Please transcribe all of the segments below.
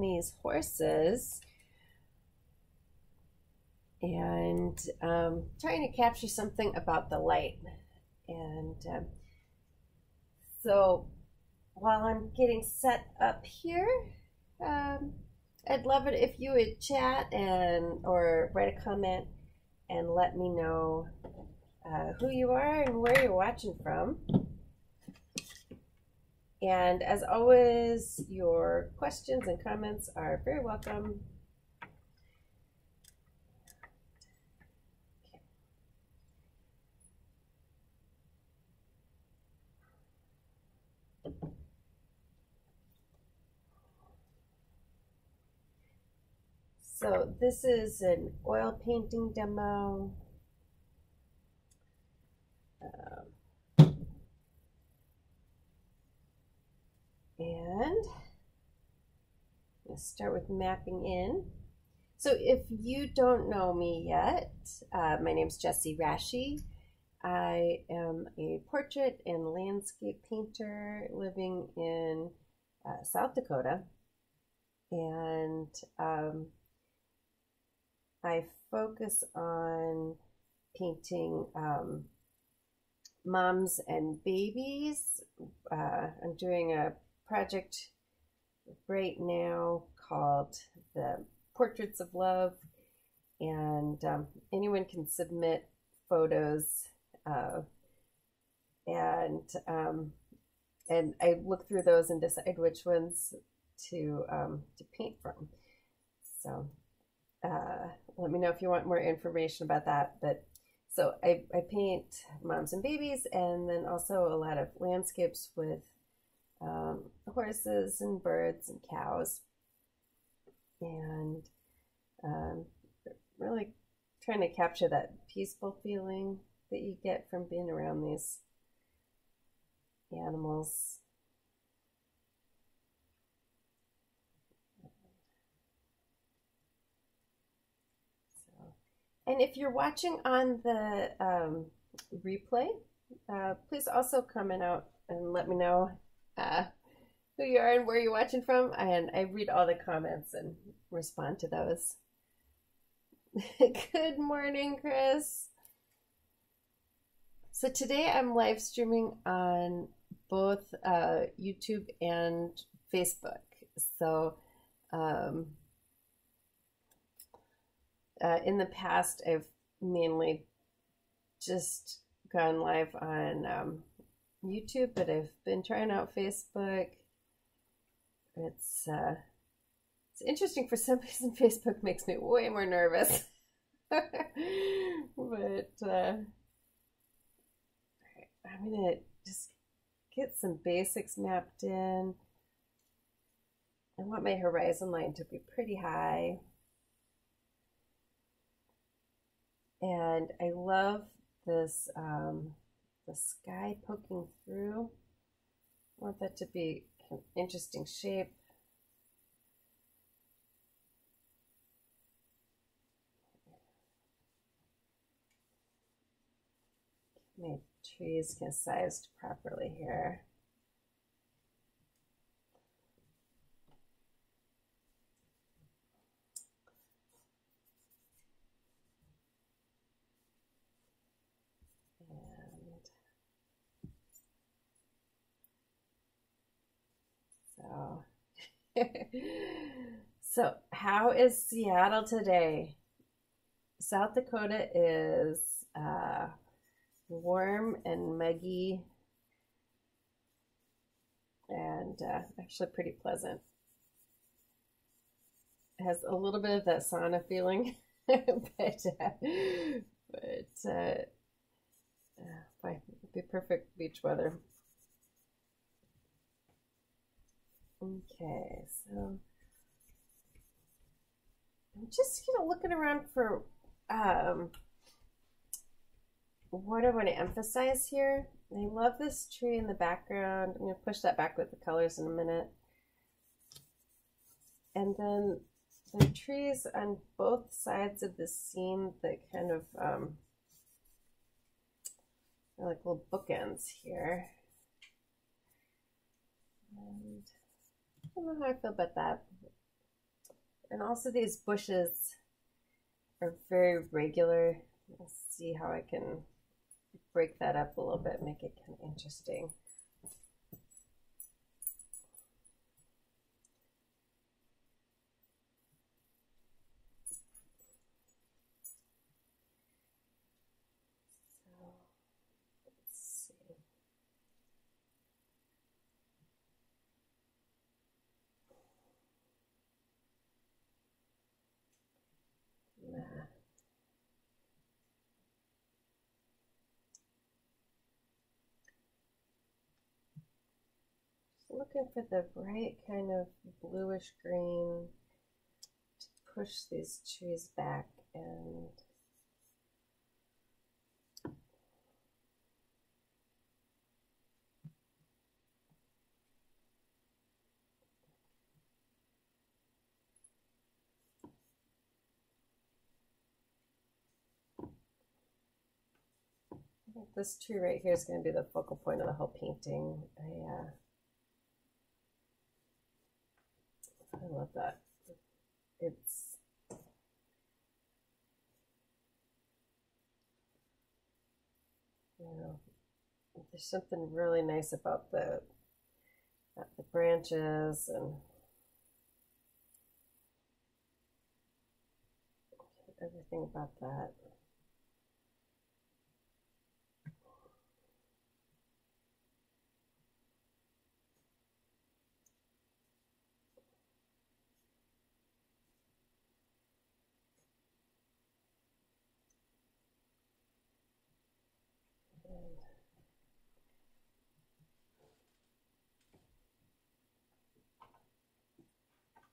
these horses and um, trying to capture something about the light. And um, so while I'm getting set up here, um, I'd love it if you would chat and or write a comment and let me know uh, who you are and where you're watching from. And as always, your questions and comments are very welcome. So this is an oil painting demo. Um, and let's start with mapping in. So if you don't know me yet, uh, my name is Jessie Rasche. I am a portrait and landscape painter living in uh, South Dakota. And um, I focus on painting um, moms and babies. Uh, I'm doing a project right now called the Portraits of Love, and um, anyone can submit photos. Uh, and um, and I look through those and decide which ones to um, to paint from. So uh, let me know if you want more information about that. But so I, I paint moms and babies, and then also a lot of landscapes with um, horses and birds and cows, and um, really trying to capture that peaceful feeling that you get from being around these animals. And if you're watching on the um, replay, uh, please also comment out and let me know uh, who you are and where you're watching from. And I read all the comments and respond to those. Good morning, Chris. So today I'm live streaming on both uh, YouTube and Facebook. So um, uh, in the past, I've mainly just gone live on um, YouTube, but I've been trying out Facebook. It's uh, it's interesting for some reason. Facebook makes me way more nervous, but uh, I'm gonna just get some basics mapped in. I want my horizon line to be pretty high. And I love this, um, the sky poking through. I want that to be an interesting shape. My trees sized properly here. So, so how is Seattle today? South Dakota is uh, warm and muggy and uh, actually pretty pleasant. It has a little bit of that sauna feeling, but uh, but uh, uh, be perfect beach weather. Okay, so I'm just you know looking around for um, what I want to emphasize here. I love this tree in the background. I'm going to push that back with the colors in a minute. And then the trees on both sides of the scene that kind of um, are like little bookends here. And don't know how I feel about that. and also these bushes are very regular. Let's see how I can break that up a little bit, make it kind of interesting. Looking for the bright kind of bluish green to push these trees back and this tree right here is going to be the focal point of the whole painting. I uh, I love that. It's you know, there's something really nice about the the branches and everything about that.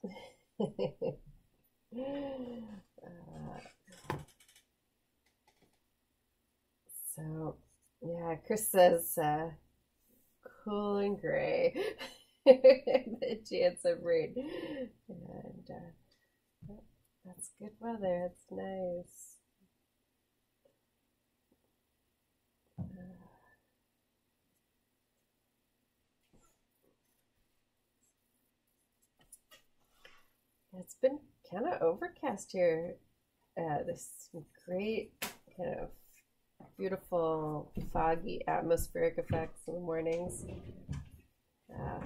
so, yeah, Chris says uh, cool and gray. the chance of rain. And uh, that's good weather. It's nice. It's been kind of overcast here. Uh, this great kind of beautiful foggy atmospheric effects in the mornings. Uh,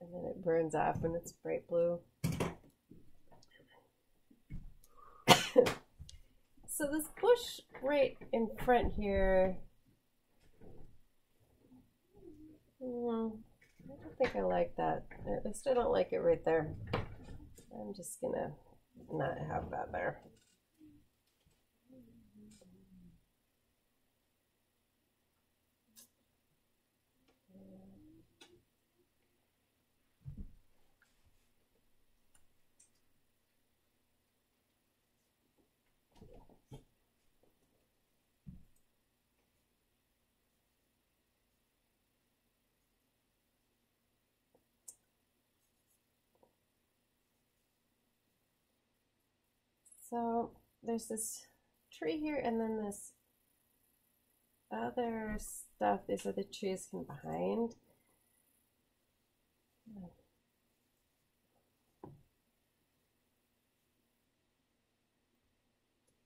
and then it burns off when it's bright blue. so this bush right in front here, mm, I don't think I like that. At least I don't like it right there. I'm just gonna not have that there. So there's this tree here and then this other stuff. These are the trees from behind.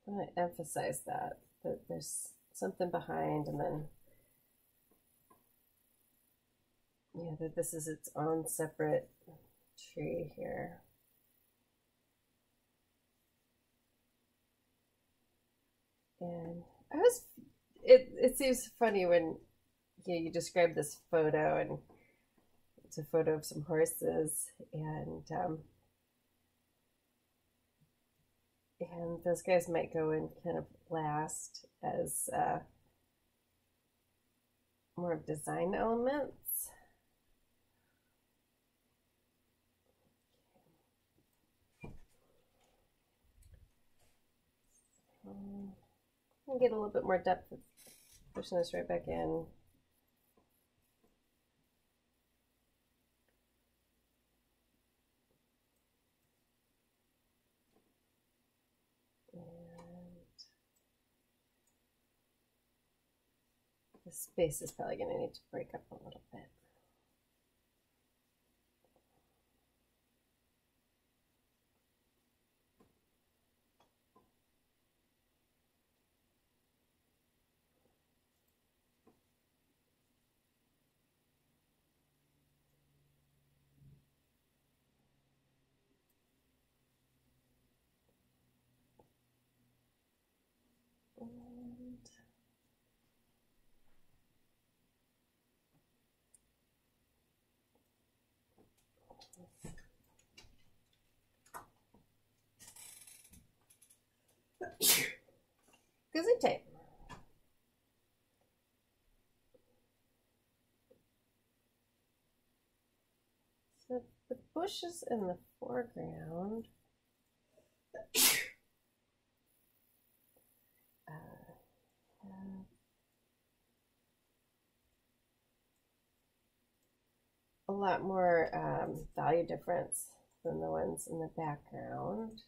I want to emphasize that, that there's something behind and then yeah, that this is its own separate tree here. And I was, it, it seems funny when you, know, you describe this photo and it's a photo of some horses and, um, and those guys might go in kind of last as uh, more of design elements. Um, and get a little bit more depth of pushing this right back in. the space is probably going to need to break up a little bit. And tape. So the bushes in the foreground. Lot more um, value difference than the ones in the background.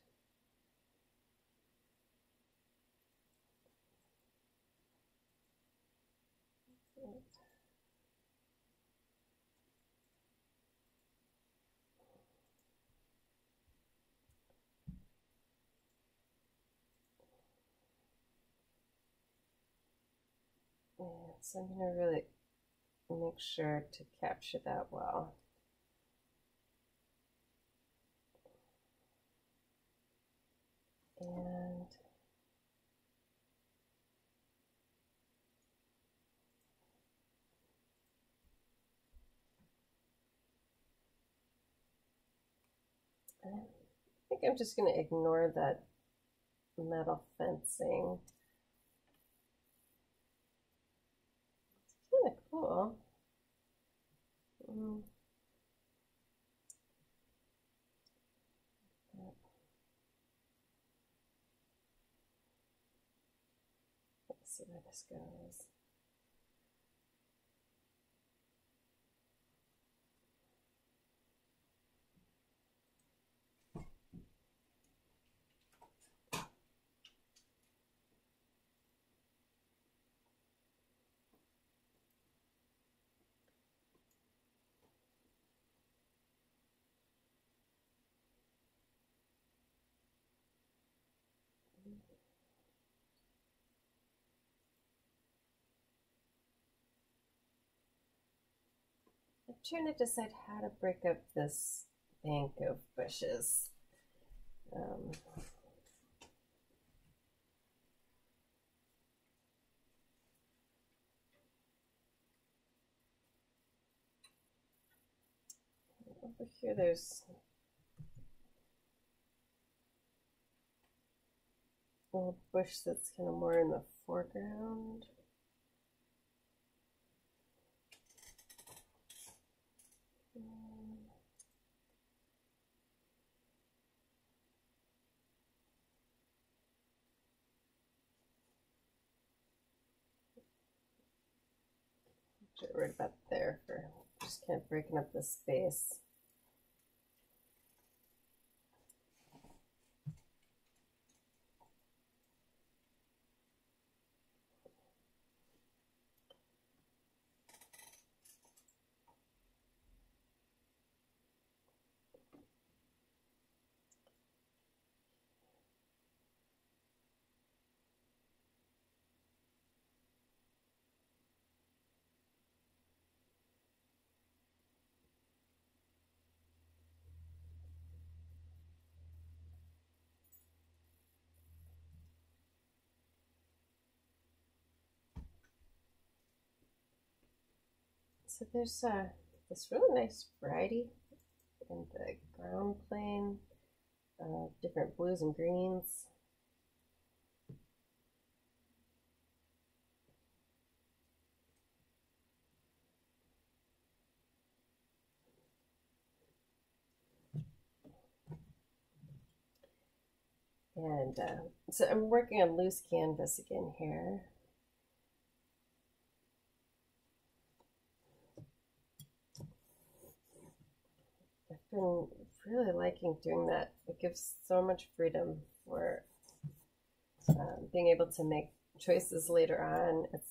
So I'm going to really make sure to capture that well. And I think I'm just going to ignore that metal fencing. It's kind of cool. Mm. Let's see where this goes. Trying to decide how to break up this bank of bushes. Um, over here, there's a little bush that's kind of more in the foreground. Right about there for just kind of breaking up the space. So there's uh, this really nice variety in the ground plane, uh, different blues and greens. And uh, so I'm working on loose canvas again here. Been really liking doing that. It gives so much freedom for um, being able to make choices later on. It's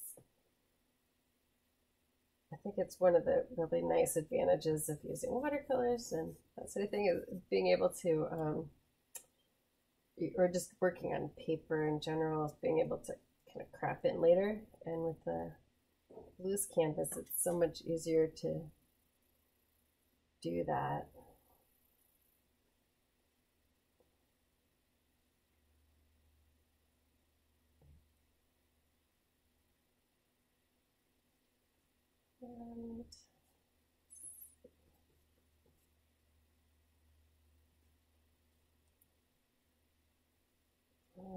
I think it's one of the really nice advantages of using watercolors and that sort of thing is being able to, um, or just working on paper in general, is being able to kind of crop in later. And with the loose canvas, it's so much easier to do that.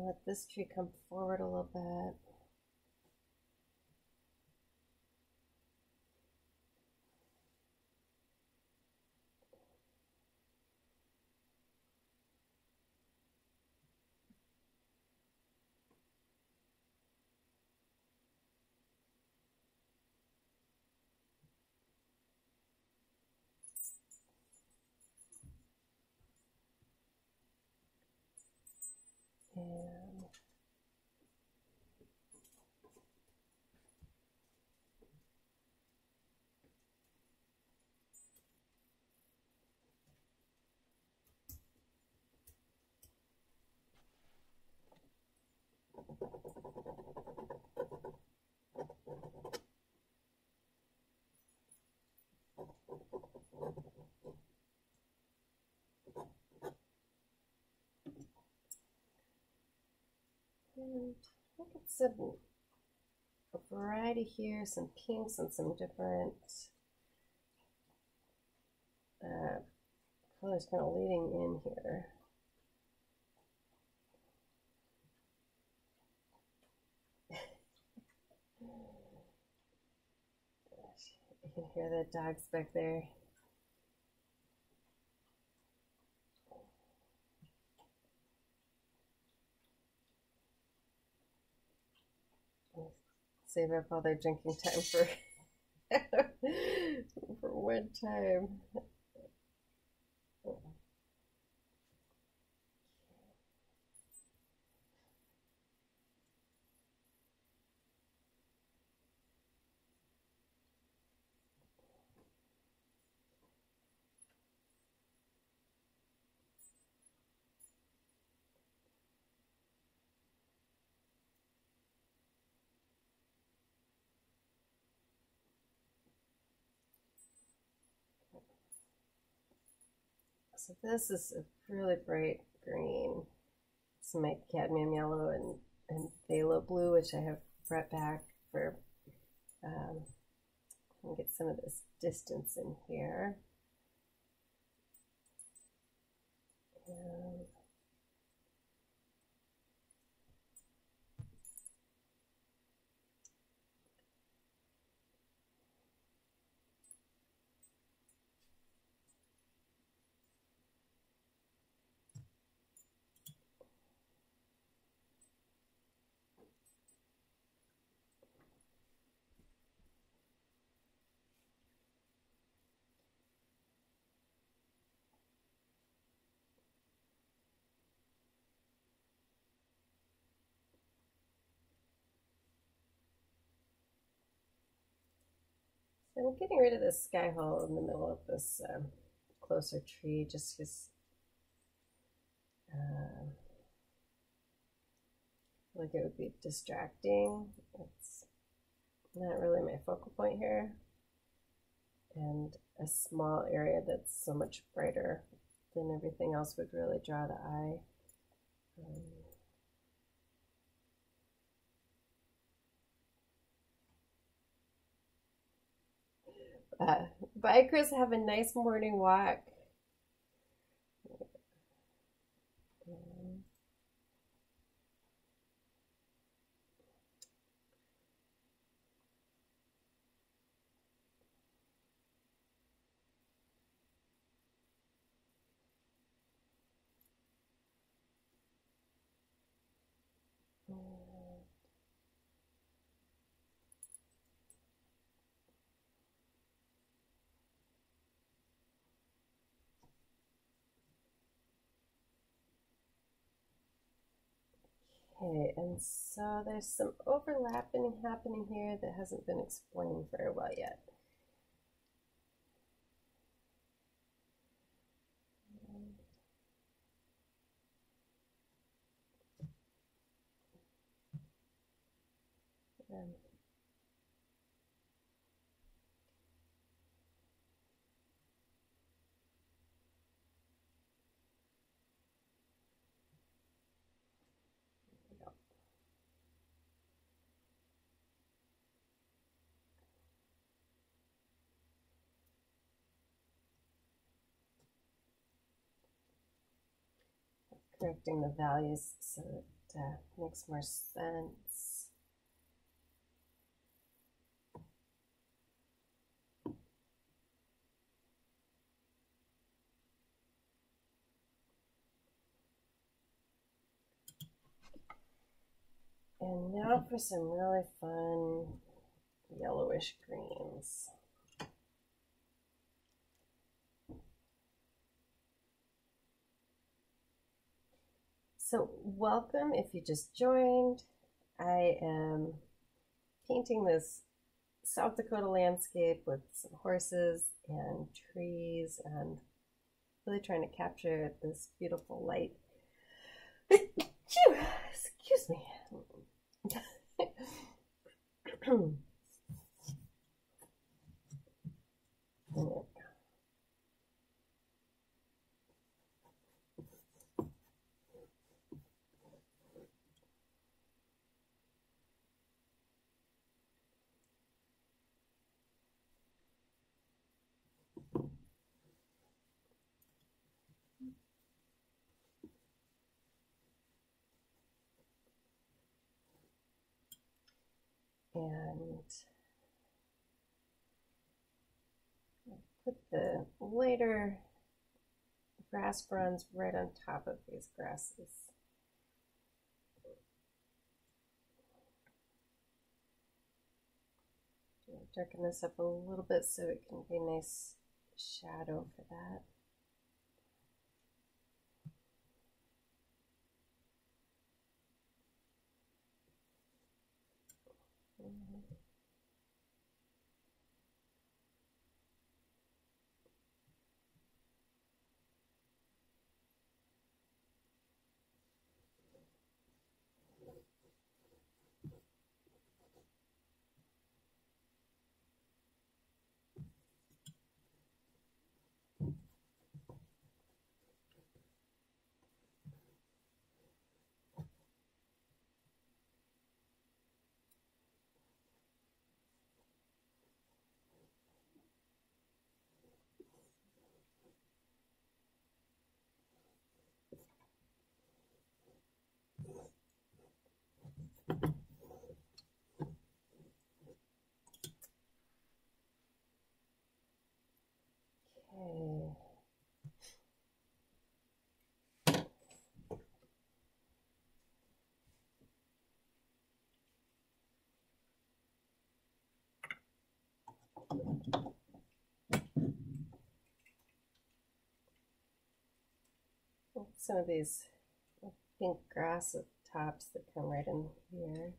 Let this tree come forward a little bit. And And look at some a variety here, some pinks and some different uh, colors kind of leading in here. you can hear the dogs back there. Save up all their drinking time for for one time. So this is a really bright green. It's my cadmium yellow and, and phthalo blue, which I have brought back for, um, get some of this distance in here. And I'm getting rid of this sky hole in the middle of this um, closer tree just because uh, like it would be distracting. It's not really my focal point here. And a small area that's so much brighter than everything else would really draw the eye. Um, Uh, bye, Chris. Have a nice morning walk. Okay, and so there's some overlapping happening here that hasn't been explained very well yet. Correcting the values so it uh, makes more sense. And now for some really fun yellowish greens. So welcome if you just joined. I am painting this South Dakota landscape with some horses and trees and really trying to capture this beautiful light. Excuse me. and put the later grass bronze right on top of these grasses. Darken this up a little bit so it can be a nice shadow for that. Some of these pink grass tops that come right in here.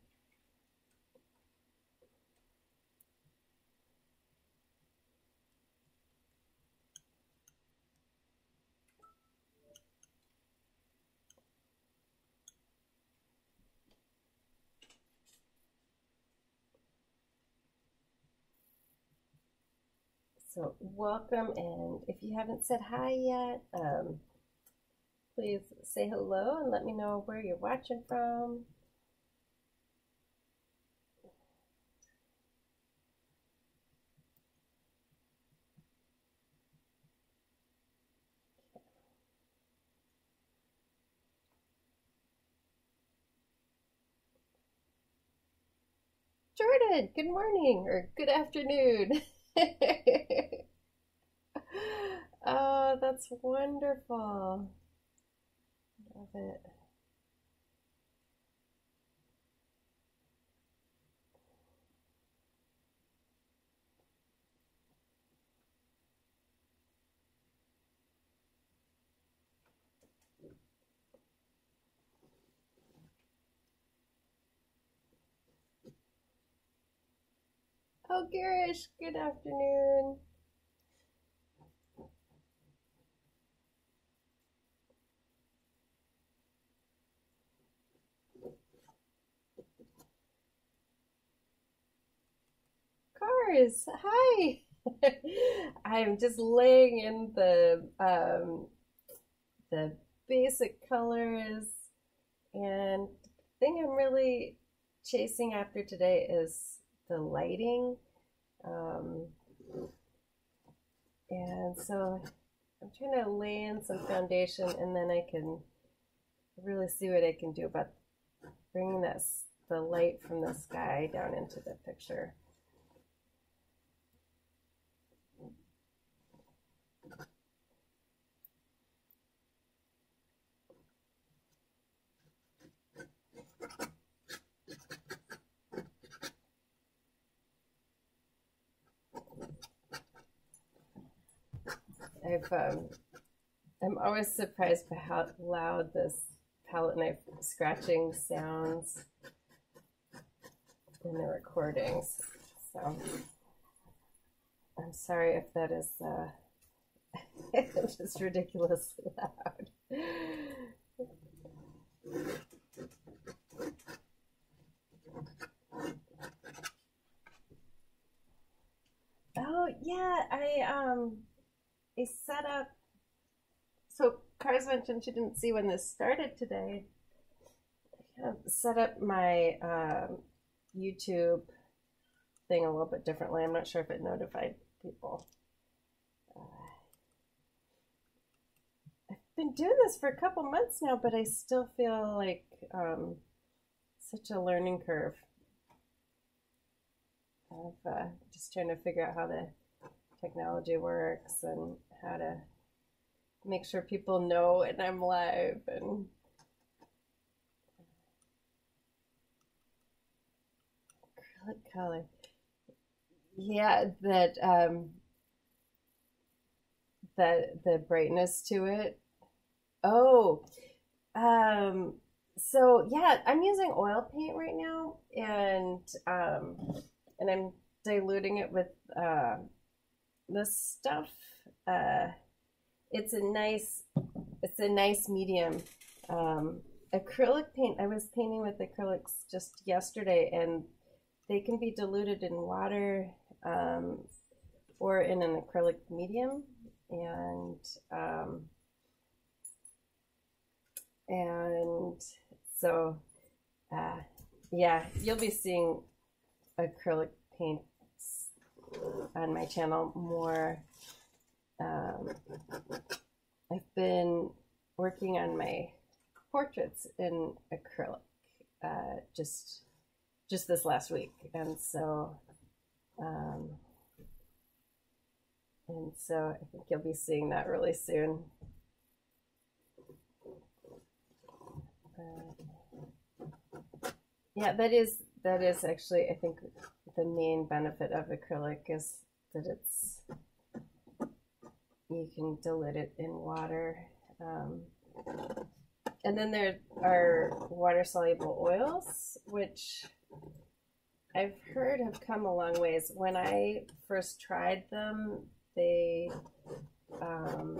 So welcome, and if you haven't said hi yet, um, please say hello and let me know where you're watching from. Jordan, good morning or good afternoon. oh, that's wonderful. Love it. Oh, Garish, good afternoon. Cars, hi. I'm just laying in the um, the basic colors, and the thing I'm really chasing after today is the lighting. Um, and so I'm trying to lay in some foundation and then I can really see what I can do about bringing this the light from the sky down into the picture. I've um, I'm always surprised by how loud this palette knife scratching sounds in the recordings. So I'm sorry if that is uh, just ridiculously loud. Oh yeah, I um I set up so Cars mentioned she didn't see when this started today. I set up my um, YouTube thing a little bit differently. I'm not sure if it notified people. Uh, I've been doing this for a couple months now, but I still feel like um, such a learning curve of uh, just trying to figure out how the technology works and how to make sure people know and I'm live and acrylic color. Yeah, that um the the brightness to it. Oh, um so yeah, I'm using oil paint right now and um and I'm diluting it with uh this stuff uh it's a nice it's a nice medium. Um, acrylic paint i was painting with acrylics just yesterday and they can be diluted in water um, or in an acrylic medium and um, and so uh, yeah you'll be seeing acrylic paints on my channel more um, I've been working on my portraits in acrylic uh, just just this last week, and so um, and so I think you'll be seeing that really soon. Uh, yeah, that is that is actually I think the main benefit of acrylic is that it's you can dilute it in water. Um, and then there are water soluble oils, which I've heard have come a long ways. When I first tried them, they um,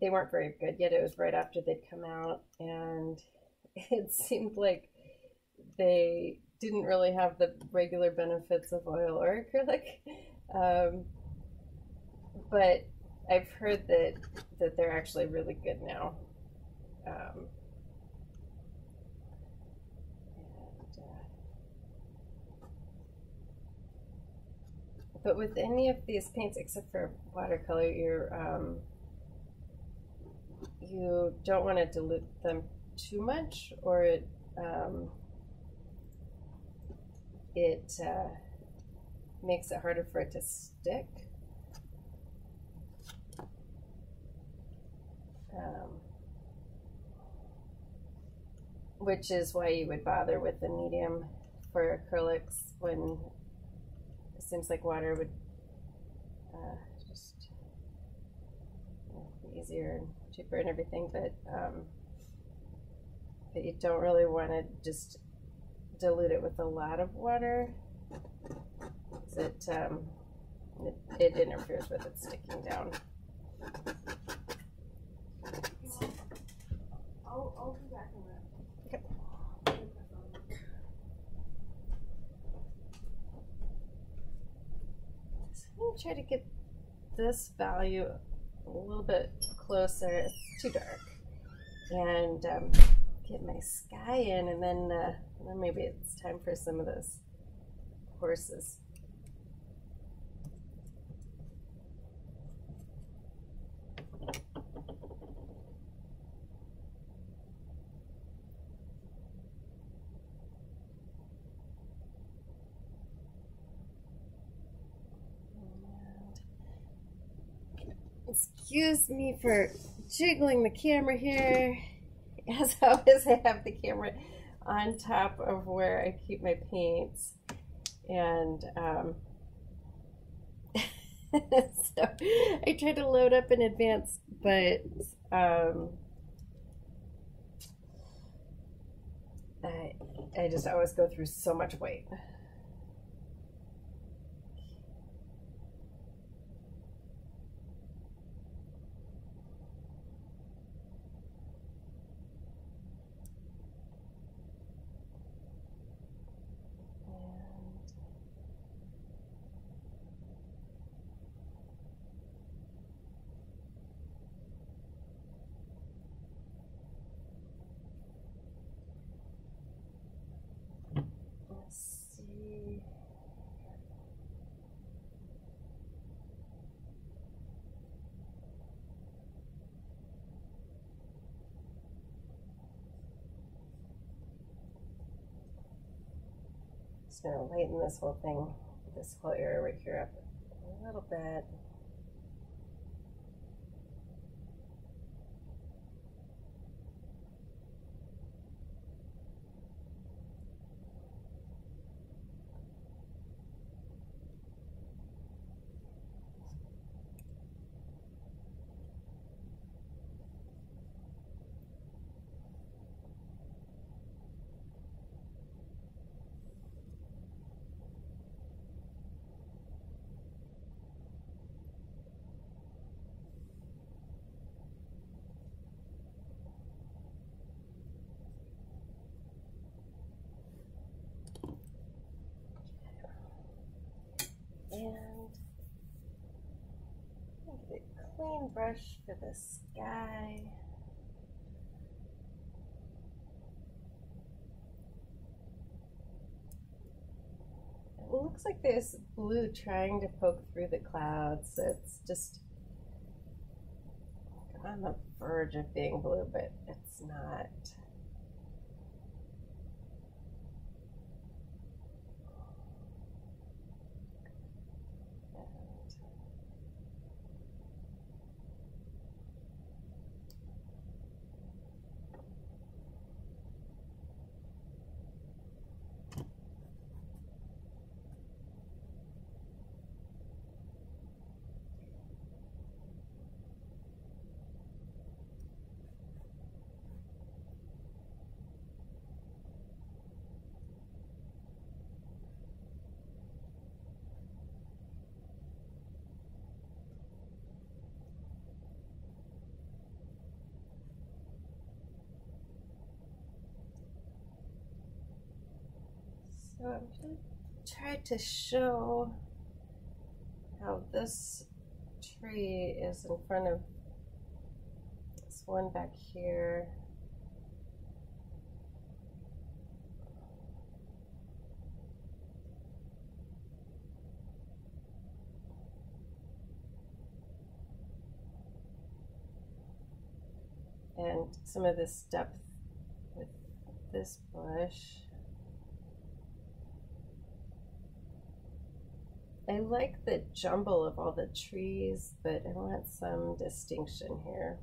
they weren't very good yet. It was right after they'd come out, and it seemed like they didn't really have the regular benefits of oil or acrylic. Um, but I've heard that that they're actually really good now. Um, and, uh, but with any of these paints, except for watercolor, you're um, you don't want to dilute them too much, or it um, it uh, makes it harder for it to stick. Um, which is why you would bother with the medium for acrylics when it seems like water would uh, just you know, be easier and cheaper and everything, but um, but you don't really want to just dilute it with a lot of water. It, um, it, it interferes with it sticking down. Try to get this value a little bit closer. It's too dark. And um, get my sky in, and then, uh, then maybe it's time for some of those horses. Excuse me for jiggling the camera here. As always, I have the camera on top of where I keep my paints. And um, so I try to load up in advance, but um, I, I just always go through so much weight. Just gonna lighten this whole thing, this whole area right here up a little bit. and get brush for the sky. It looks like there's blue trying to poke through the clouds. It's just on the verge of being blue, but it's not. I'm going to try to show how this tree is in front of this one back here. And some of this depth with this bush. I like the jumble of all the trees, but I want some distinction here.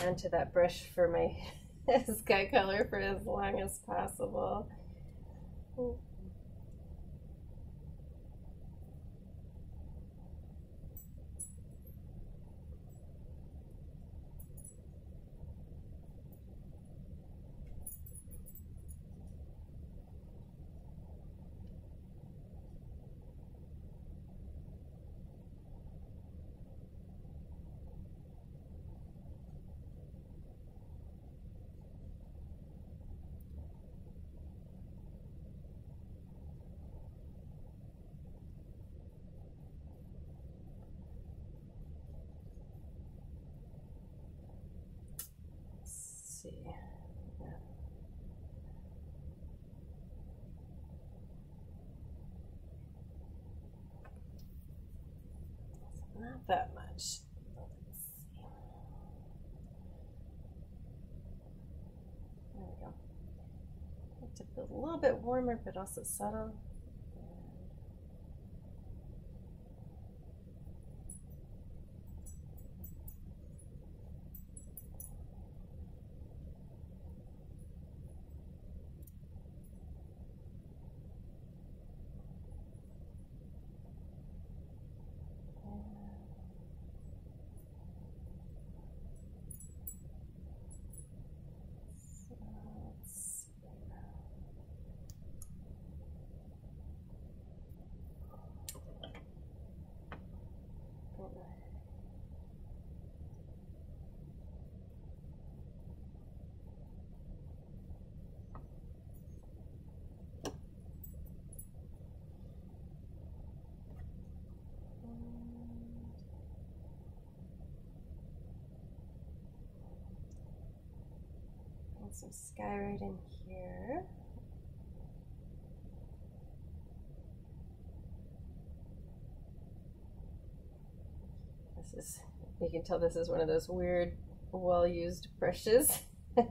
Try to hang on to that brush for my sky color for as long as possible. Bit warmer, but also subtle. Some sky right in here. This is, you can tell this is one of those weird, well-used brushes. I'm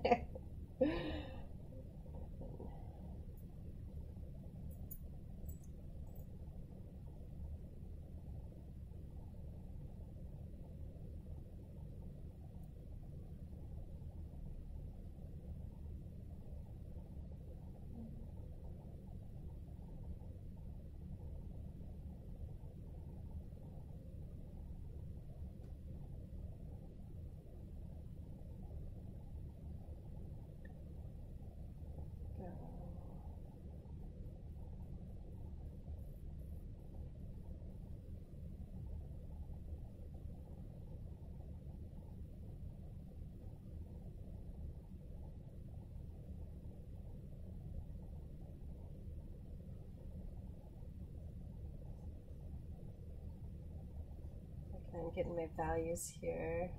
getting my values here.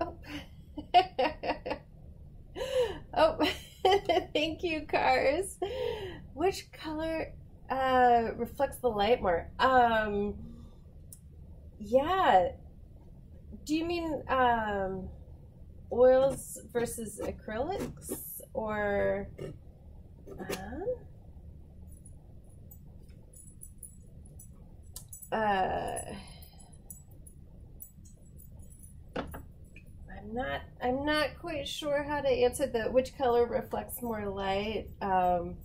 Oh. oh, thank you, cars. Which color uh, reflects the light more? Um, yeah. Do you mean um, oils versus acrylics or? Uh, uh, I'm not I'm not quite sure how to answer the which color reflects more light. Um,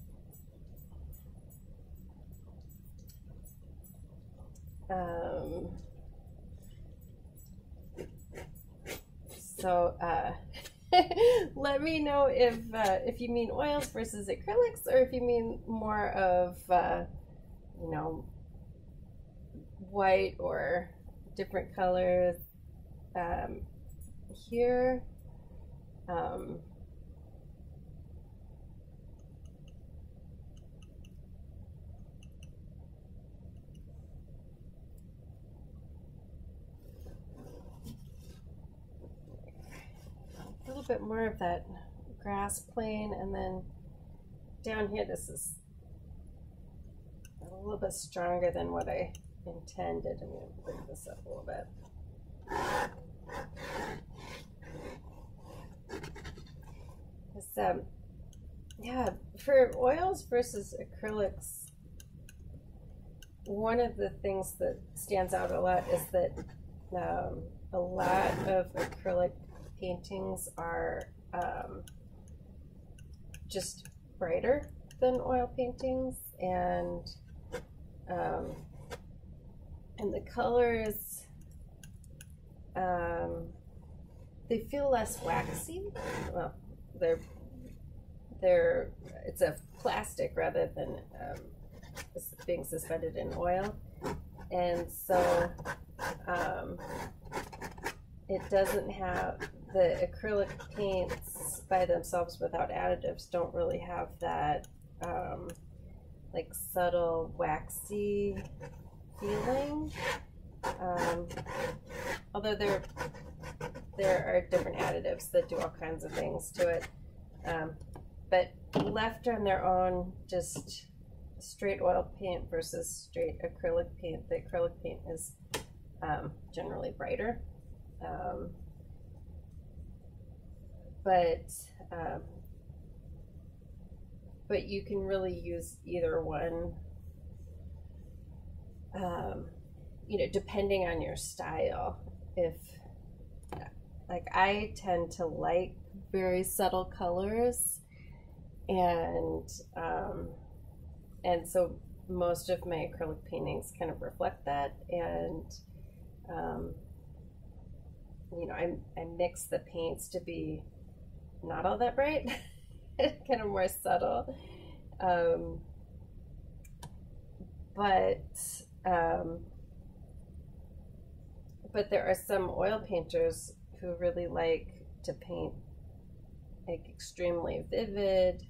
um, so uh, let me know if uh, if you mean oils versus acrylics or if you mean more of uh, you know white or different colors. Um, here. Um, a little bit more of that grass plane and then down here this is a little bit stronger than what I intended. I'm going to bring this up a little bit. Um, yeah, for oils versus acrylics, one of the things that stands out a lot is that um, a lot of acrylic paintings are um, just brighter than oil paintings and um, and the colors um, they feel less waxy. Well they're they're it's a plastic rather than um, being suspended in oil and so um, it doesn't have the acrylic paints by themselves without additives don't really have that um, like subtle waxy feeling. Um, although there there are different additives that do all kinds of things to it. Um, but left on their own, just straight oil paint versus straight acrylic paint. The acrylic paint is um, generally brighter. Um, but um, but you can really use either one. Um, you know, depending on your style. If like I tend to like very subtle colors, and um, and so most of my acrylic paintings kind of reflect that and um, you know I, I mix the paints to be not all that bright kind of more subtle. Um, but um, but there are some oil painters who really like to paint like extremely vivid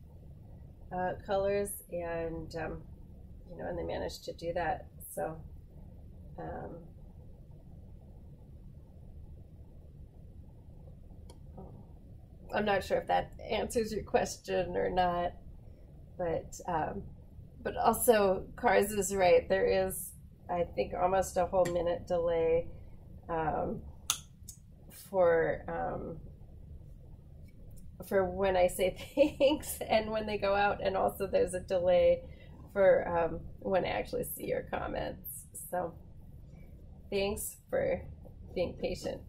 uh, colors, and um, you know, and they managed to do that. So. Um, I'm not sure if that answers your question or not, but um, but also Cars is right. There is, I think, almost a whole minute delay um, for um, for when I say thanks and when they go out, and also there's a delay for um, when I actually see your comments. So thanks for being patient.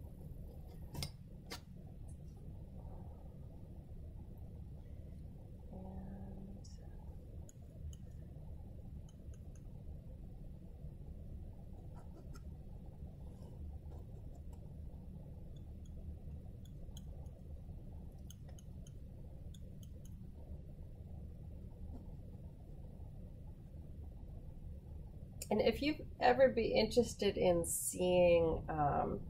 And if you ever be interested in seeing um,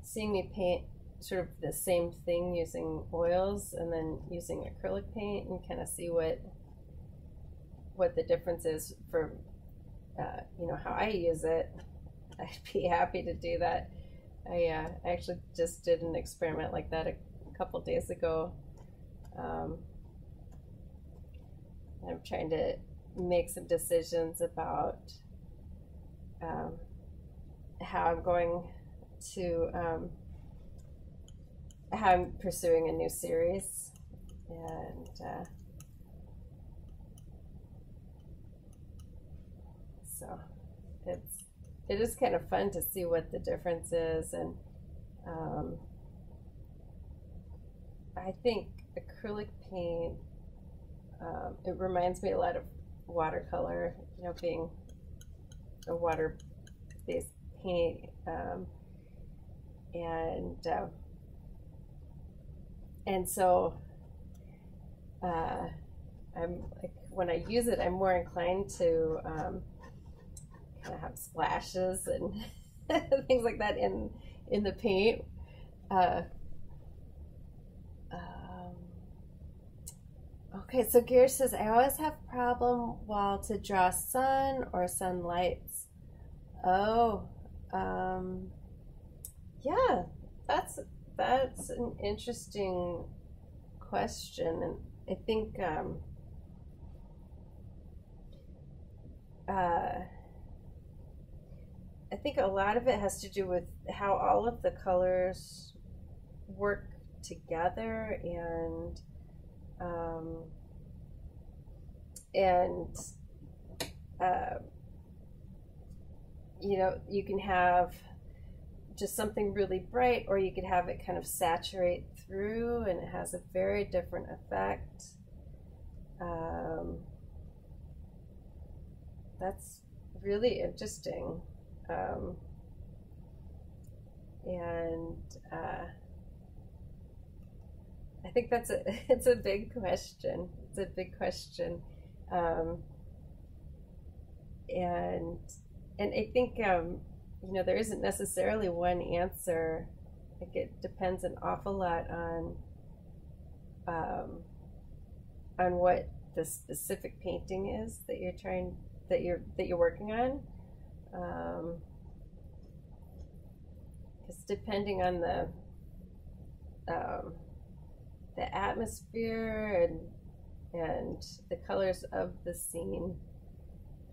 seeing me paint sort of the same thing using oils and then using acrylic paint and kind of see what what the difference is for uh, you know how I use it, I'd be happy to do that. I, uh, actually just did an experiment like that a couple days ago. Um, I'm trying to make some decisions about um, how I'm going to um, how I'm pursuing a new series, and uh, so it's it is kind of fun to see what the difference is, and um, I think acrylic paint um, it reminds me a lot of watercolor, you know, being a water based paint um, and uh, and so uh, I'm like when I use it, I'm more inclined to um, kind of have splashes and things like that in in the paint. Uh, um, okay, so Gear says I always have problem while to draw sun or sunlight Oh, um, yeah, that's that's an interesting question, and I think um, uh, I think a lot of it has to do with how all of the colors work together and um, and uh, you know, you can have just something really bright, or you could have it kind of saturate through and it has a very different effect. Um, that's really interesting. Um, and uh, I think that's a it's a big question. It's a big question, um, and and I think um, you know there isn't necessarily one answer. Like it depends an awful lot on um, on what the specific painting is that you're trying that you're that you're working on. Um, because depending on the um, the atmosphere and and the colors of the scene,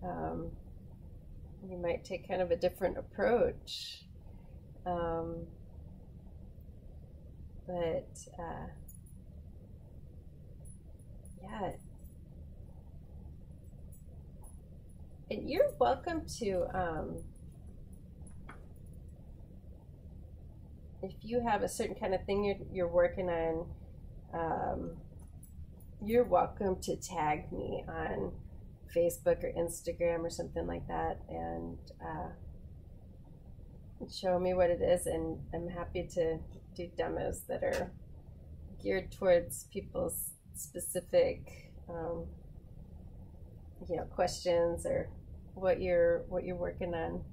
um, you might take kind of a different approach. Um, but uh, yeah. And you're welcome to um, if you have a certain kind of thing you're, you're working on, um, you're welcome to tag me on Facebook or Instagram or something like that and uh, show me what it is. And I'm happy to do demos that are geared towards people's specific, um, you know, questions or what you're what you're working on.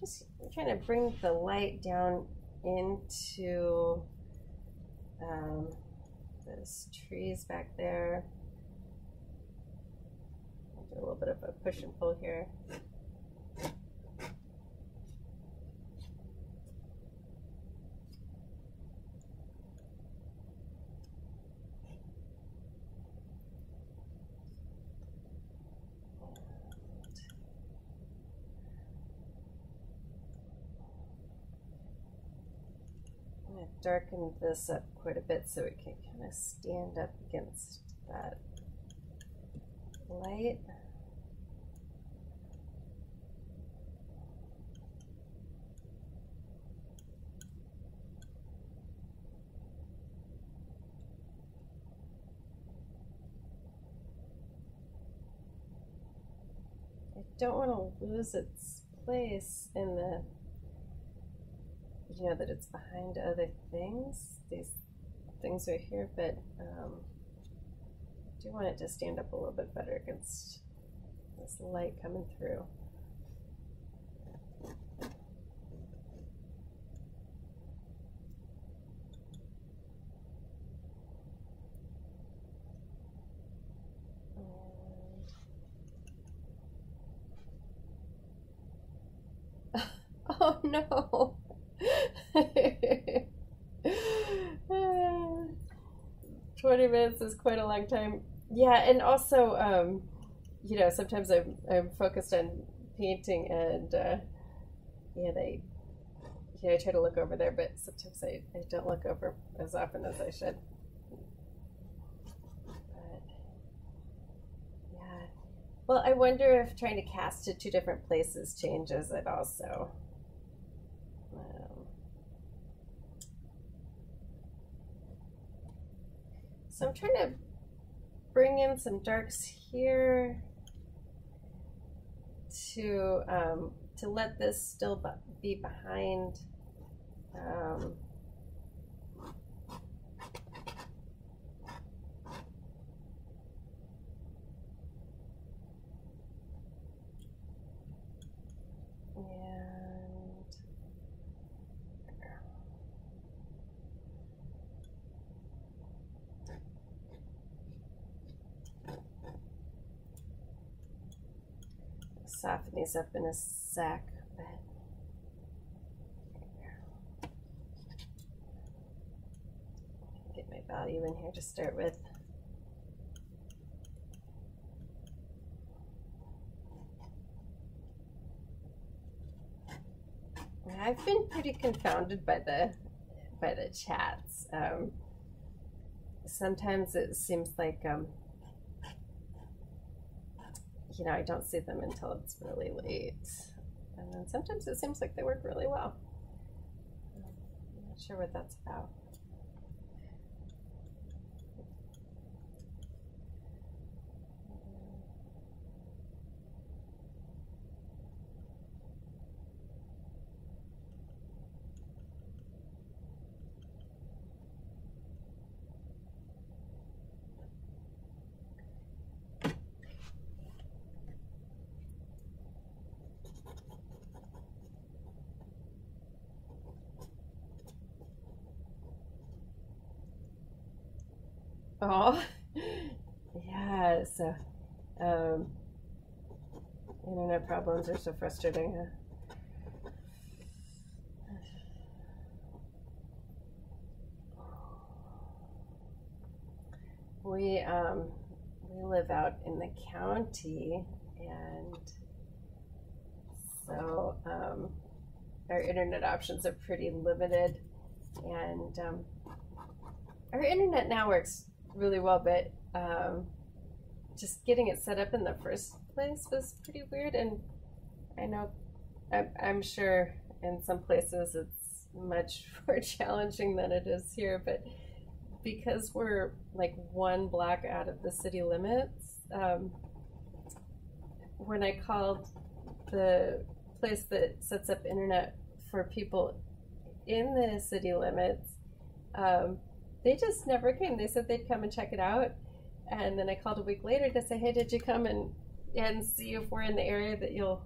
just trying to bring the light down into um, those trees back there. I'll do a little bit of a push and pull here. Darken this up quite a bit so it can kind of stand up against that light. I don't want to lose its place in the you know that it's behind other things. These things are here, but um, I do want it to stand up a little bit better against this light coming through. Oh no. 20 minutes is quite a long time. Yeah, and also, um, you know, sometimes I'm, I'm focused on painting and, uh, yeah, they, yeah, I try to look over there, but sometimes I, I don't look over as often as I should. But, yeah. Well, I wonder if trying to cast to two different places changes it also. So I'm trying to bring in some darks here to um, to let this still be behind. Um, these up in a sec. But get my value in here to start with. I've been pretty confounded by the by the chats. Um, sometimes it seems like um, you know, I don't see them until it's really late. And then sometimes it seems like they work really well. I'm not sure what that's about. Oh, yeah. So, um, internet problems are so frustrating. Huh? We um, we live out in the county, and so um, our internet options are pretty limited, and um, our internet now works really well, but um, just getting it set up in the first place was pretty weird. And I know, I'm, sure in some places it's much more challenging than it is here, but because we're like one block out of the city limits, um, when I called the place that sets up internet for people in the city limits, um, they just never came. They said they'd come and check it out. And then I called a week later to say, hey, did you come and, and see if we're in the area that you'll,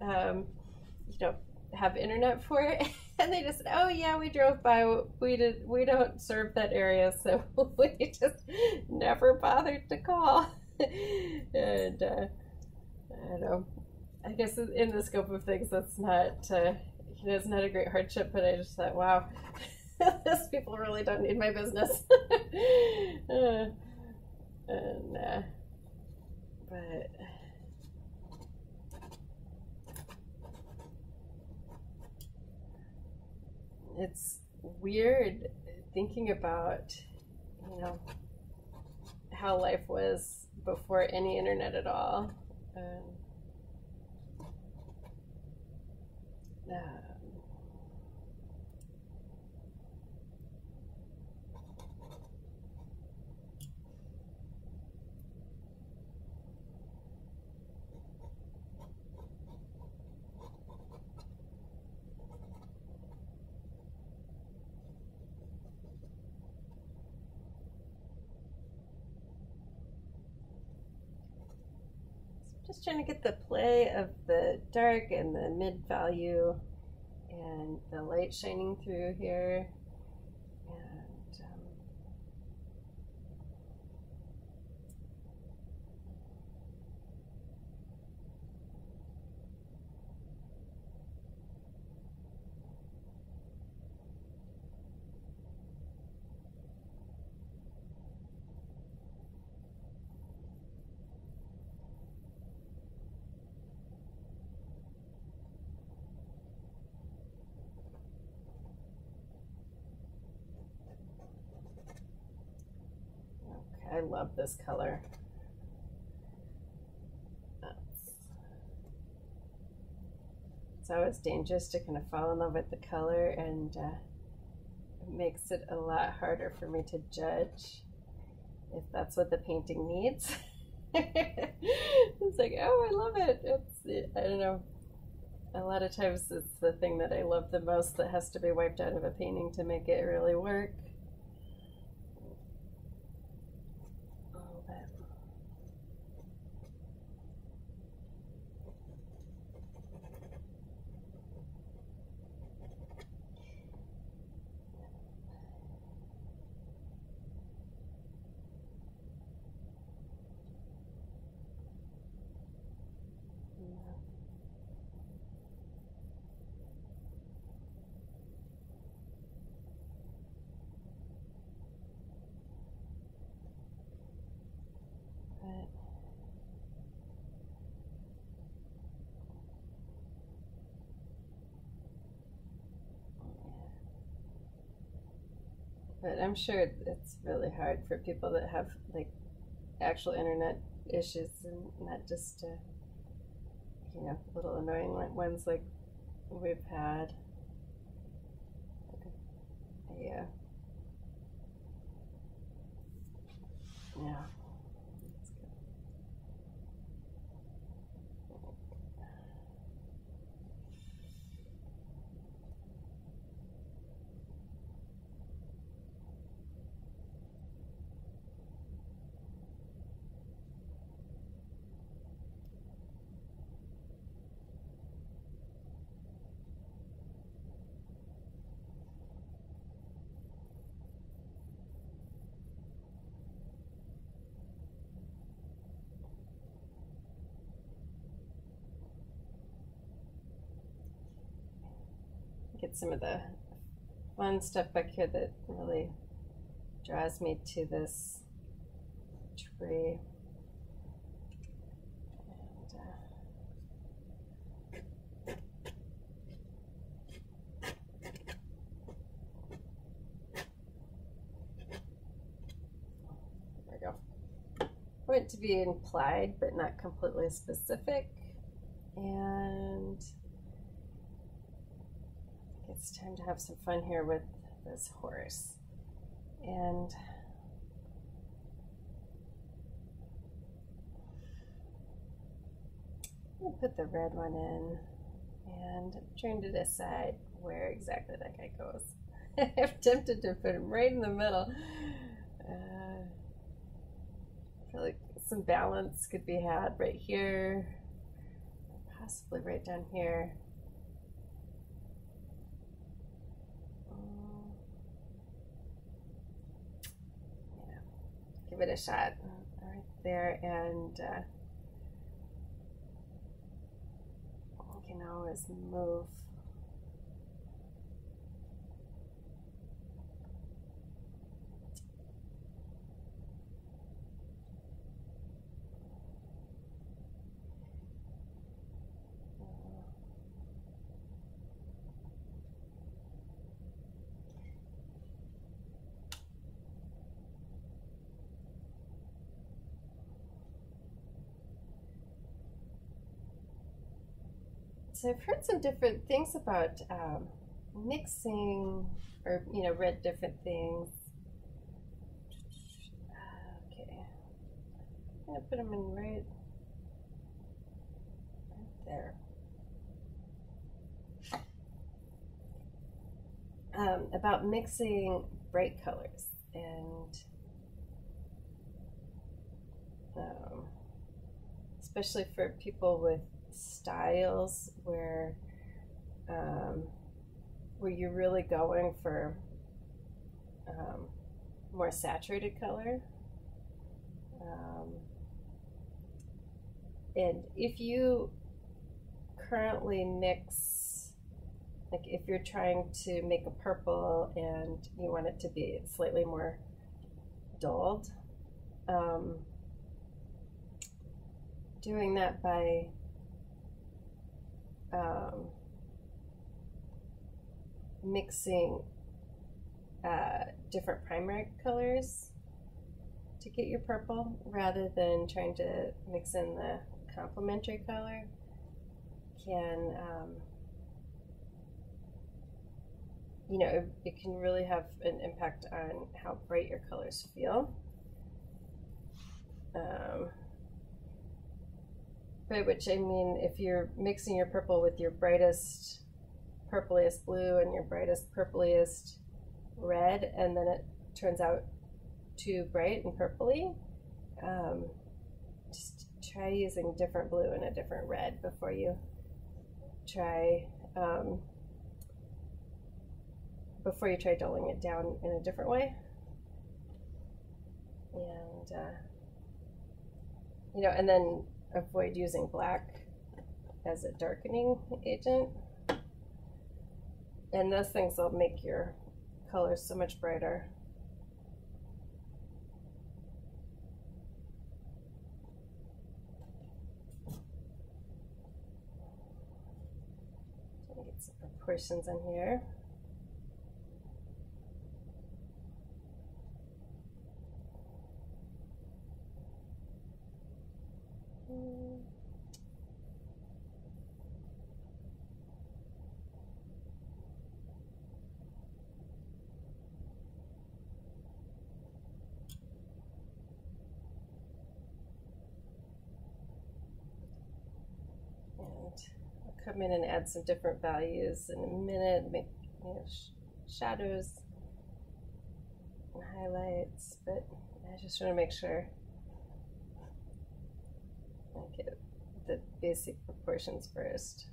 um, you know, have internet for it? And they just said, oh, yeah, we drove by. We, did, we don't serve that area, so we just never bothered to call. and uh, I don't know. I guess in the scope of things, that's not, uh, you know, it's not a great hardship, but I just thought, wow. These people really don't need my business. uh, and, uh, but it's weird thinking about, you know, how life was before any internet at all. Um, uh, to get the play of the dark and the mid value and the light shining through here. And um, I love this color. It's always dangerous to kind of fall in love with the color and uh, it makes it a lot harder for me to judge if that's what the painting needs. it's like, oh, I love it. It's, I don't know. A lot of times it's the thing that I love the most that has to be wiped out of a painting to make it really work. But I'm sure it's really hard for people that have like actual internet issues and not just uh, you know, little annoying ones like we've had. Yeah. Yeah. Get some of the fun stuff back here that really draws me to this tree. Uh, there we go. Want to be implied but not completely specific. And it's time to have some fun here with this horse. And I'll put the red one in and I'm trying to decide where exactly that guy goes. I'm tempted to put him right in the middle. Uh, I feel like some balance could be had right here, possibly right down here. Give it a shot. Right there and uh, you can always move so I've heard some different things about um, mixing or, you know, read different things. Okay. I'm to put them in right, right there. Um, about mixing bright colors and um, especially for people with styles where um, where you're really going for um, more saturated color. Um, and if you currently mix, like if you're trying to make a purple and you want it to be slightly more dulled, um, doing that by um, mixing uh, different primary colors to get your purple rather than trying to mix in the complementary color can um, you know it, it, can really have an impact on how bright your colors feel. Um, by which I mean if you're mixing your purple with your brightest purpliest blue and your brightest purpliest red, and then it turns out too bright and purpley, um, just try using different blue and a different red before you try um, before you try dulling it down in a different way. And uh, you know, and then avoid using black as a darkening agent. And those things will make your colors so much brighter. Get some proportions in here. And come in and add some different values in a minute, make you know, sh shadows and highlights, but I just want to make sure I get uh, the basic proportions first.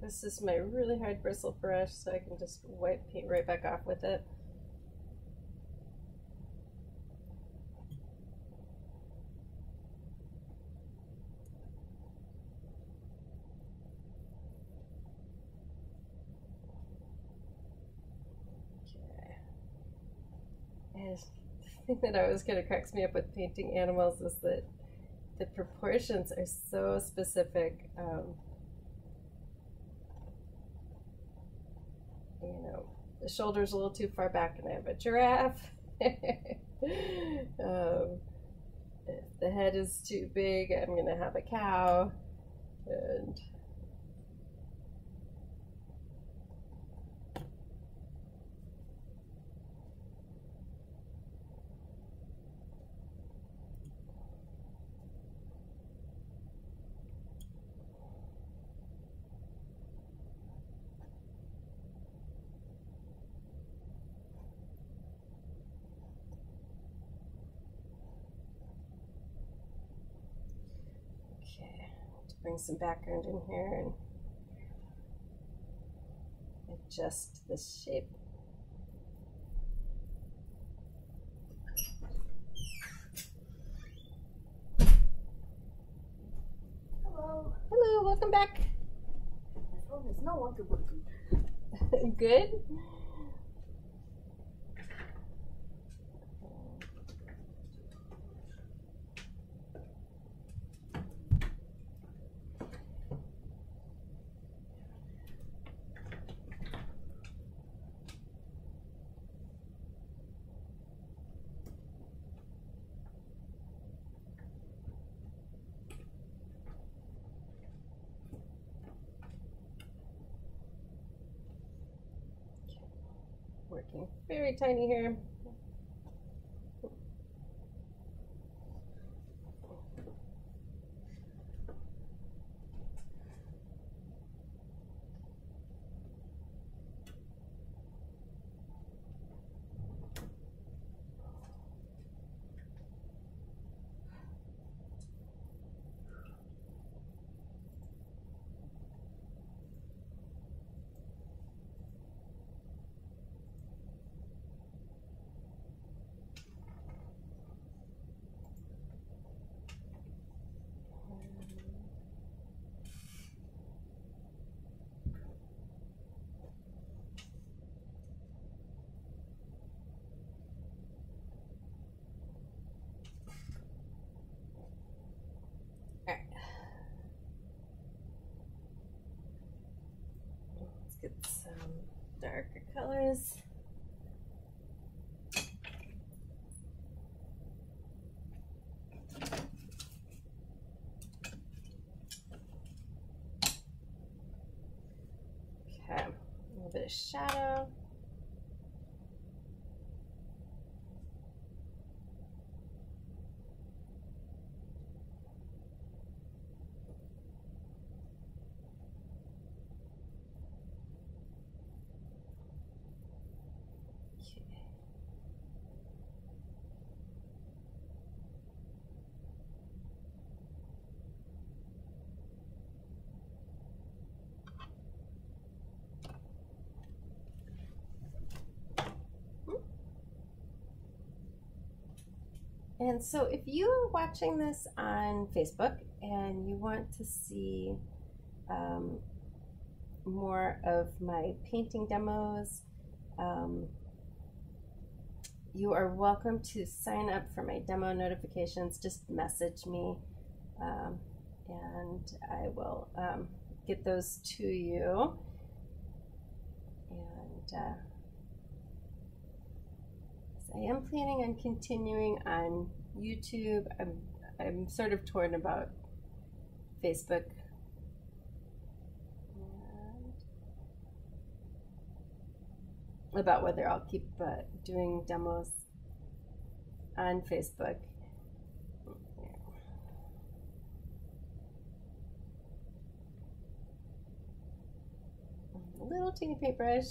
This is my really hard bristle brush, so I can just wipe paint right back off with it. The thing that always kind of cracks me up with painting animals is that the proportions are so specific. Um, you know, the shoulder's a little too far back and I have a giraffe. um, if the head is too big, I'm going to have a cow. And bring some background in here and adjust the shape. Hello. Hello, welcome back. My phone is no longer working. Good. working very tiny here. get some darker colors. Okay, a little bit of shadow. And so if you are watching this on Facebook and you want to see um, more of my painting demos, um, you are welcome to sign up for my demo notifications. Just message me um, and I will um, get those to you. And uh, I am planning on continuing on YouTube. I'm, I'm sort of torn about Facebook. About whether I'll keep uh, doing demos on Facebook. A little teeny paintbrush.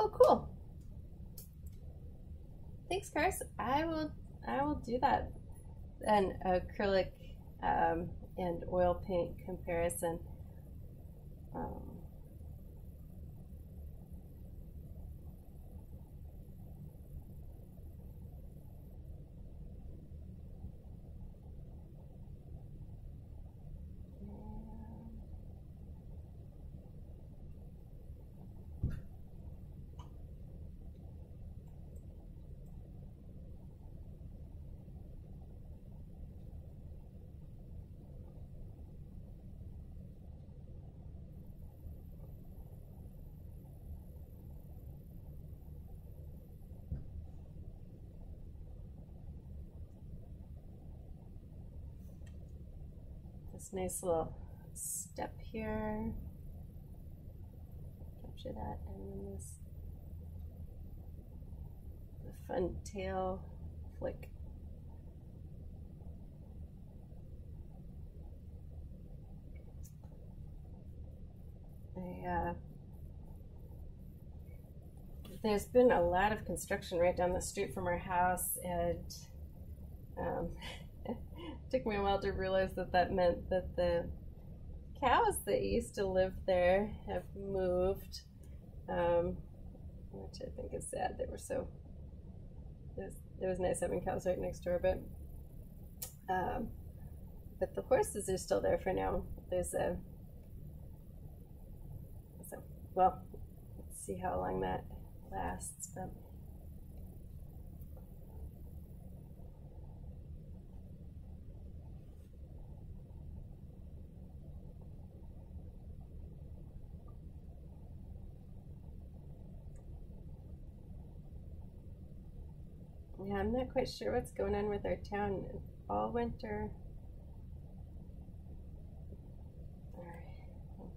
Oh, cool. Thanks, Chris. I will. I will do that. An acrylic um, and oil paint comparison. Um, nice little step here. Capture that, and then this the fun tail flick. I, uh, there's been a lot of construction right down the street from our house, and um, took me a while to realize that that meant that the cows that used to live there have moved, um, which I think is sad. They were so. It was, it was nice having cows right next door, but um, but the horses are still there for now. There's a so well, let's see how long that lasts, but. Yeah, I'm not quite sure what's going on with our town. All winter,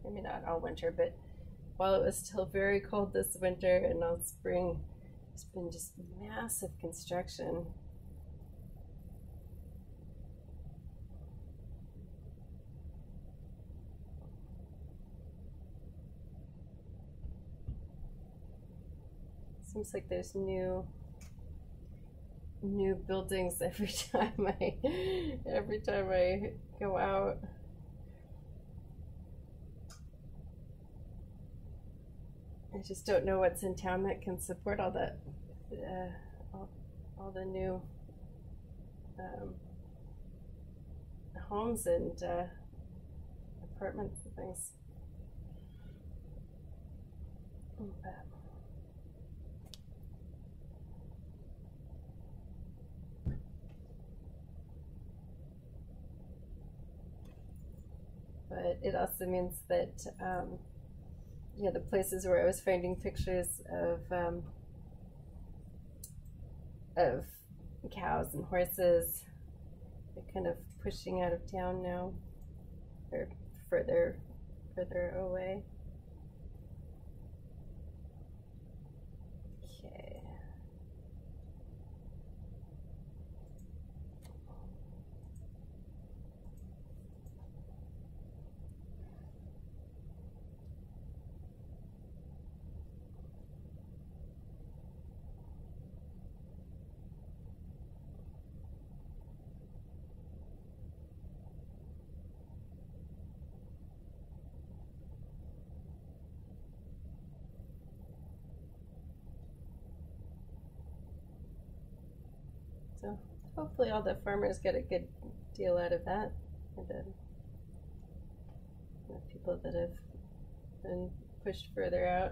maybe not all winter, but while it was still very cold this winter and all spring, it's been just massive construction. Seems like there's new new buildings every time I every time I go out. I just don't know what's in town that can support all that, uh, all, all the new um, homes and uh, apartments and things. But- but it also means that um, yeah, the places where I was finding pictures of um, of cows and horses, they're kind of pushing out of town now, or further further away. Okay. So hopefully all the farmers get a good deal out of that. And the, the people that have been pushed further out.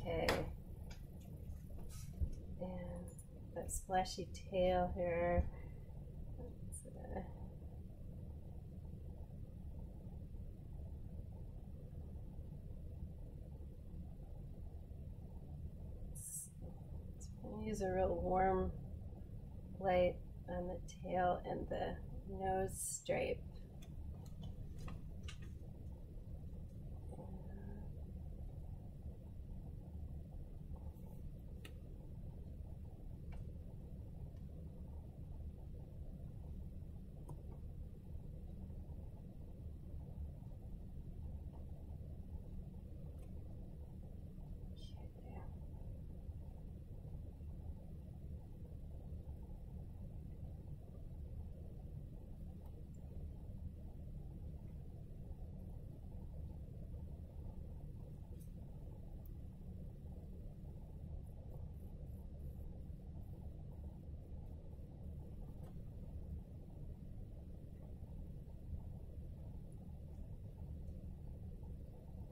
Okay. And splashy tail here. Use a real warm light on the tail and the nose stripe.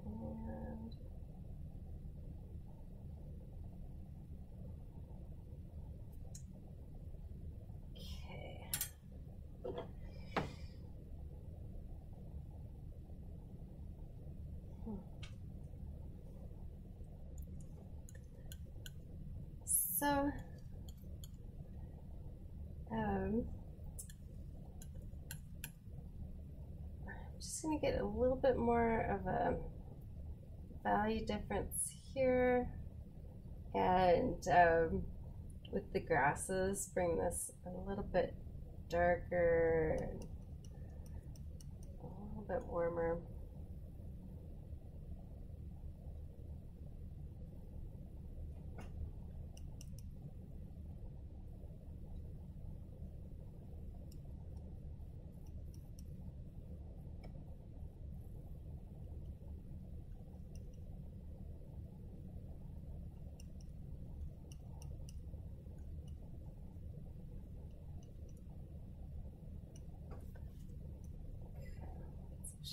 Okay. And okay. Hmm. So, um, I'm just going to get a little bit more of a value difference here. And um, with the grasses bring this a little bit darker a little bit warmer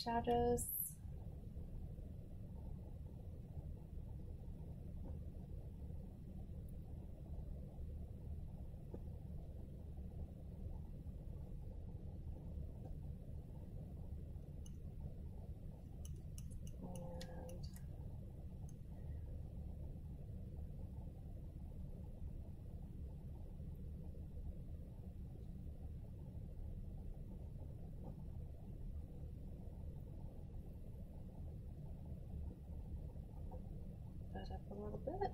shadows and that up a little bit.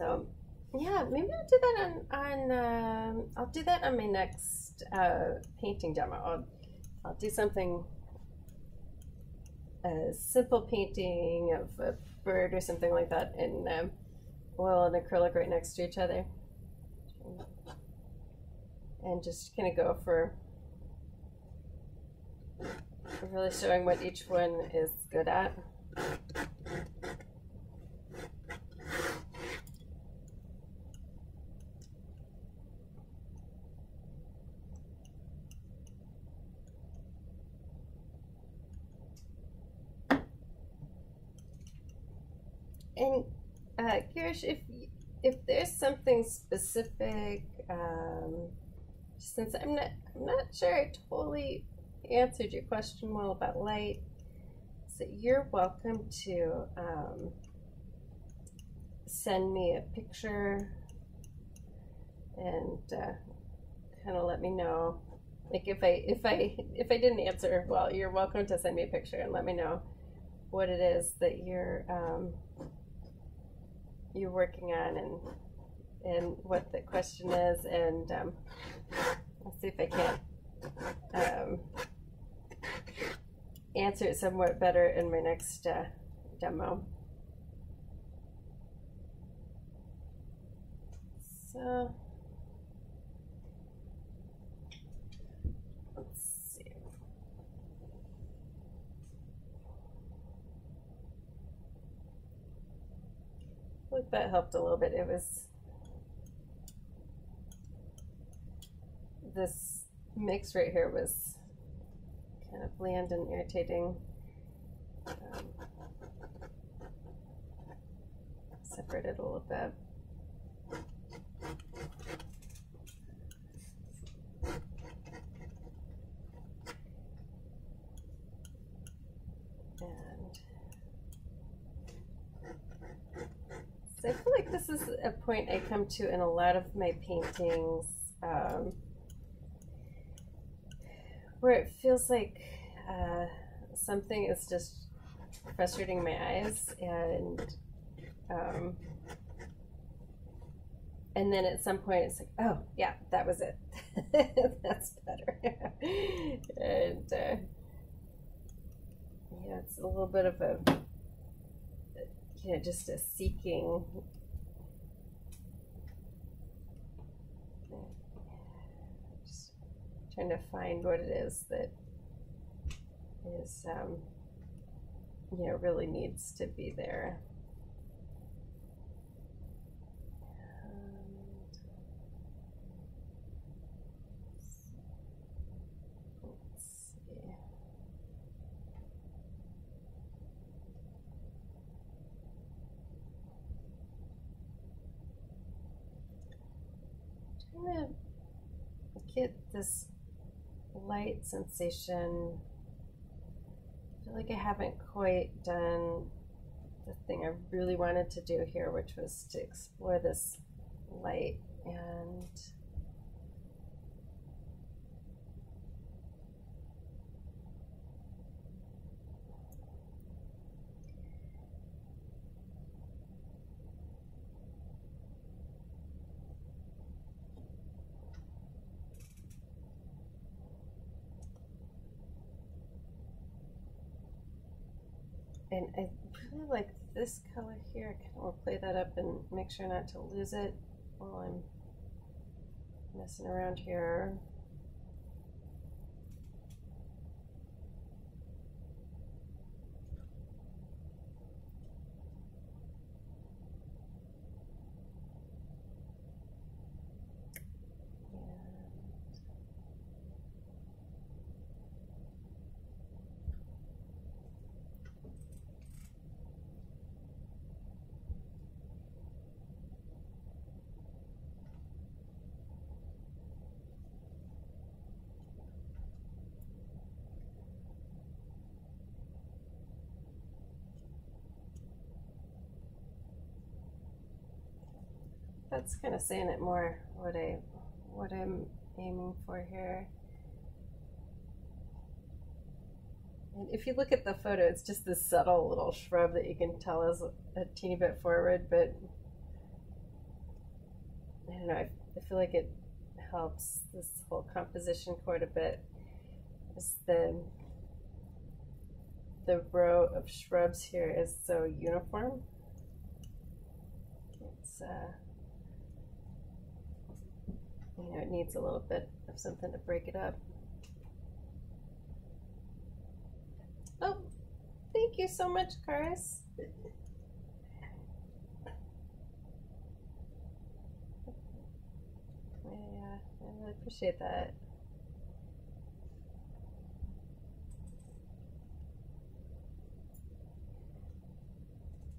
So yeah, maybe I'll do that on on um, I'll do that on my next uh, painting demo. I'll I'll do something a simple painting of a bird or something like that in um, oil and acrylic right next to each other, and just kind of go for really showing what each one is good at. And uh, Girish, if if there's something specific, um, since I'm not I'm not sure I totally answered your question well about light, so you're welcome to um, send me a picture and uh, kind of let me know. Like if I if I if I didn't answer, well, you're welcome to send me a picture and let me know what it is that you're um, you're working on and and what the question is, and um, I'll see if I can't um, answer it somewhat better in my next uh, demo. So Look, that helped a little bit. It was this mix right here was kind of bland and irritating. Um, separate it a little bit. And so I feel like this is a point I come to in a lot of my paintings. Um, where it feels like uh, something is just frustrating my eyes and um, and then at some point it's like oh yeah that was it that's better and uh, yeah it's a little bit of a you know just a seeking Just trying to find what it is that is um, you know really needs to be there. Trying to get this light sensation. I feel like I haven't quite done the thing I really wanted to do here, which was to explore this light and and I really like this color here. I kind of to play that up and make sure not to lose it while I'm messing around here. Kind of saying it more what I what I'm aiming for here. And if you look at the photo, it's just this subtle little shrub that you can tell is a teeny bit forward, but I don't know, I, I feel like it helps this whole composition quite a bit. Is the the row of shrubs here is so uniform. It's uh, you know, it needs a little bit of something to break it up. Oh, thank you so much, Karis. Yeah, I really appreciate that.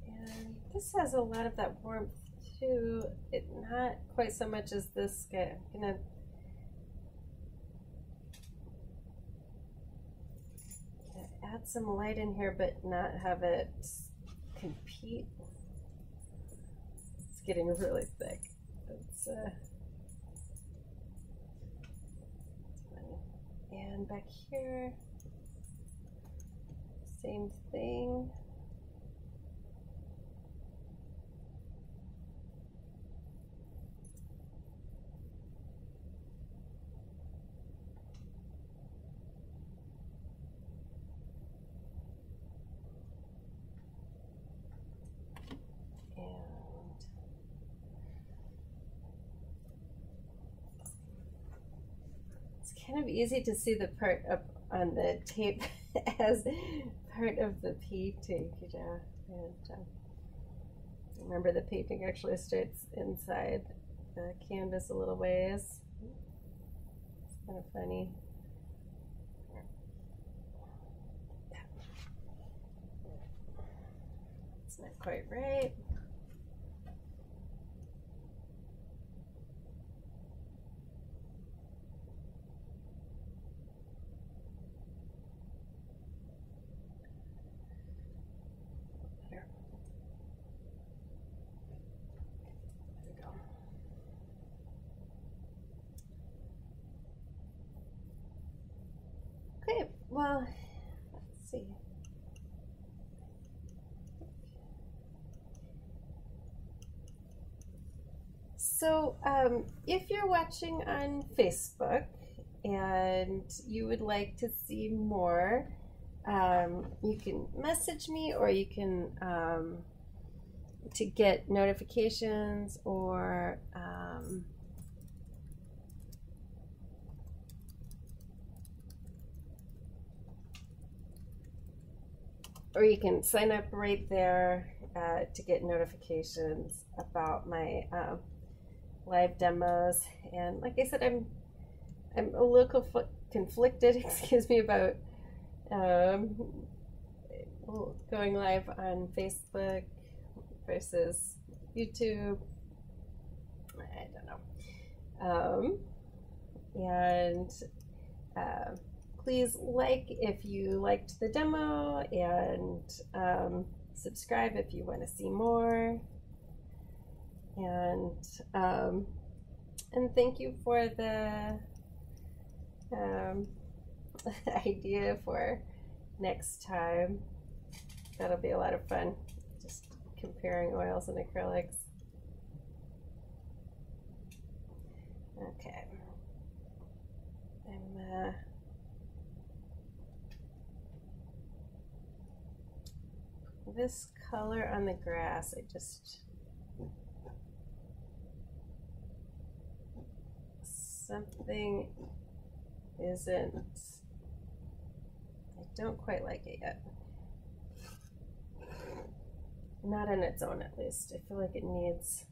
And this has a lot of that warmth too. It not quite so much as this guy. I'm gonna add some light in here, but not have it compete It's getting really thick. It's, uh. And back here, same thing. Kind of easy to see the part up on the tape as part of the painting. Yeah. And um, remember, the painting actually starts inside the canvas a little ways. It's kind of funny. It's not quite right. There. There we go. Okay, well, let's see. So, um, if you're watching on Facebook and you would like to see more, um, you can message me or you can um, to get notifications or um, or you can sign up right there uh, to get notifications about my um, live demos. And like I said, I'm I'm a little confl- conflicted, excuse me, about um, going live on Facebook versus YouTube. I don't know. Um, and uh, please like if you liked the demo and um, subscribe if you want to see more. And um, and thank you for the um, idea for next time. That'll be a lot of fun. Just comparing oils and acrylics. Okay. I'm uh, this color on the grass, I just something isn't I don't quite like it yet. Not on its own at least. I feel like it needs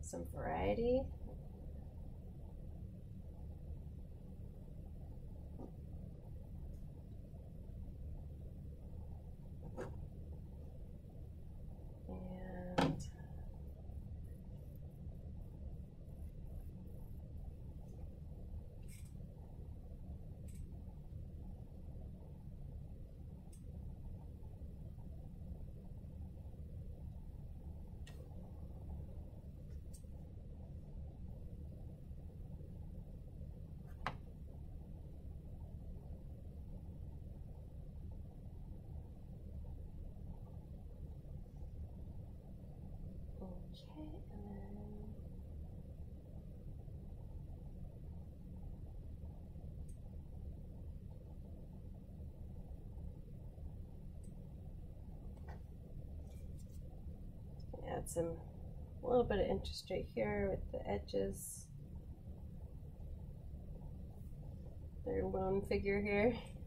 some variety. And Okay, and then add some a little bit of interest right here with the edges. Their bone figure here.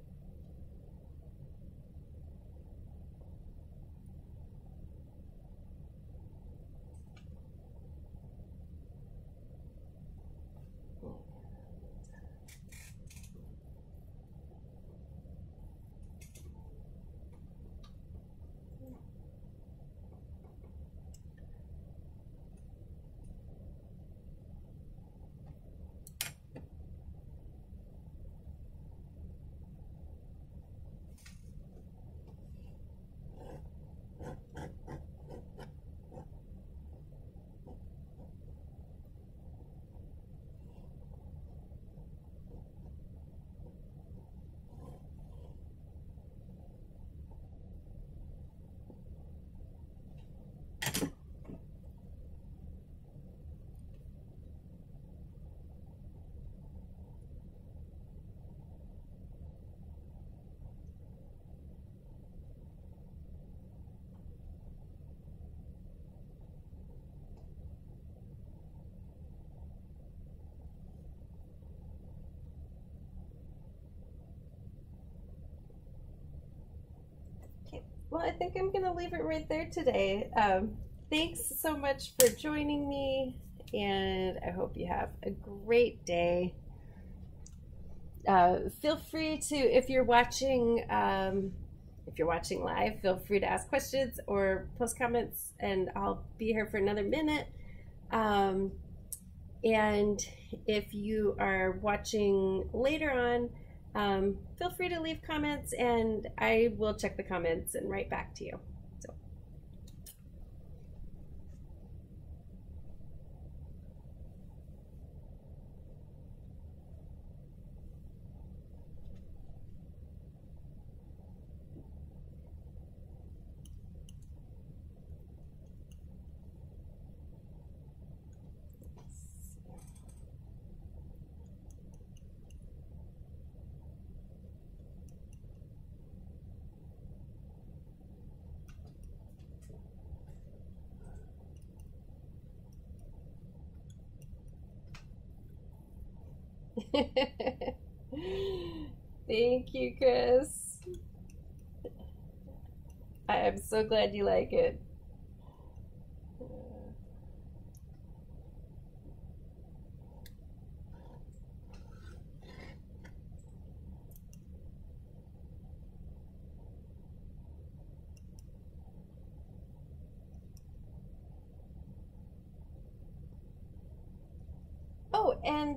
I think I'm going to leave it right there today. Um, thanks so much for joining me, and I hope you have a great day. Uh, feel free to, if you're watching, um, if you're watching live, feel free to ask questions or post comments, and I'll be here for another minute. Um, and if you are watching later on, um, feel free to leave comments and I will check the comments and write back to you. Thank you, Chris. I am so glad you like it.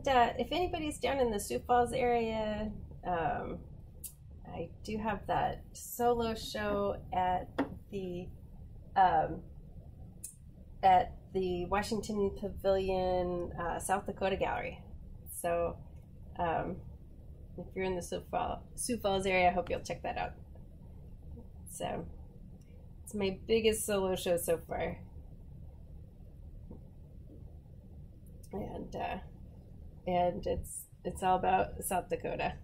Uh, if anybody's down in the Sioux Falls area, um, I do have that solo show at the um, at the Washington Pavilion uh, South Dakota Gallery. So um, if you're in the Sioux Falls, Sioux Falls area, I hope you'll check that out. So it's my biggest solo show so far. and uh, and it's it's all about South Dakota.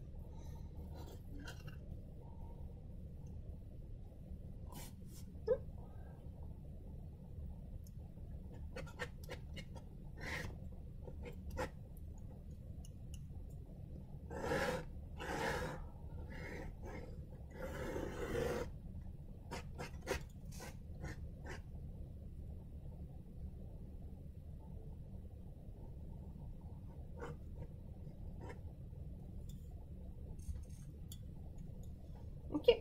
Okay,